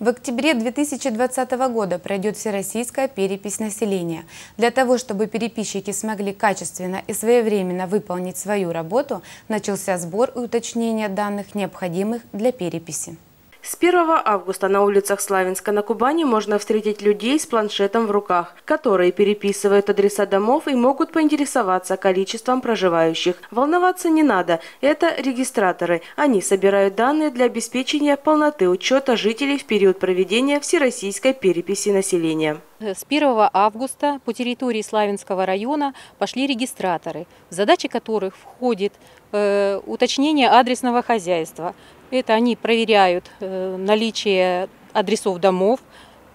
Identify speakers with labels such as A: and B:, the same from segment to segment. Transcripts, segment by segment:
A: В октябре 2020 года пройдет всероссийская перепись населения. Для того, чтобы переписчики смогли качественно и своевременно выполнить свою работу, начался сбор и уточнение данных, необходимых для переписи.
B: С 1 августа на улицах Славянска на Кубани можно встретить людей с планшетом в руках, которые переписывают адреса домов и могут поинтересоваться количеством проживающих. Волноваться не надо, это регистраторы. Они собирают данные для обеспечения полноты учета жителей в период проведения всероссийской переписи населения.
C: С 1 августа по территории Славянского района пошли регистраторы, в задачи которых входит э, уточнение адресного хозяйства, это они проверяют э, наличие адресов домов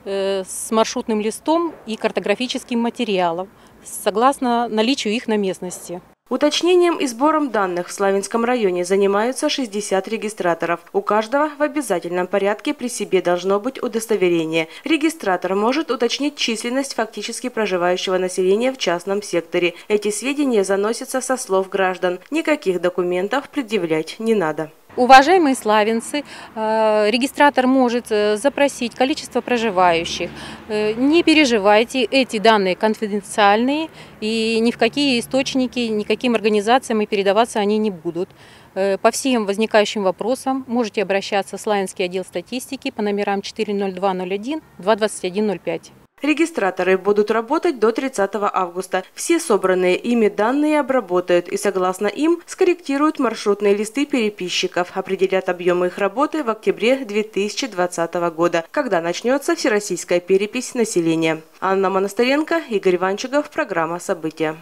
C: э, с маршрутным листом и картографическим материалом, согласно наличию их на местности.
B: Уточнением и сбором данных в Славянском районе занимаются 60 регистраторов. У каждого в обязательном порядке при себе должно быть удостоверение. Регистратор может уточнить численность фактически проживающего населения в частном секторе. Эти сведения заносятся со слов граждан. Никаких документов предъявлять не надо.
C: Уважаемые славянцы, э, регистратор может э, запросить количество проживающих. Э, не переживайте, эти данные конфиденциальные и ни в какие источники, никаким организациям и передаваться они не будут. По всем возникающим вопросам можете обращаться в Славянский отдел статистики по номерам 40201 22105.
B: Регистраторы будут работать до 30 августа. Все собранные ими данные обработают и, согласно им, скорректируют маршрутные листы переписчиков, определят объемы их работы в октябре 2020 года, когда начнется всероссийская перепись населения. Анна Монастыренко, Игорь Ванчиков, программа «События».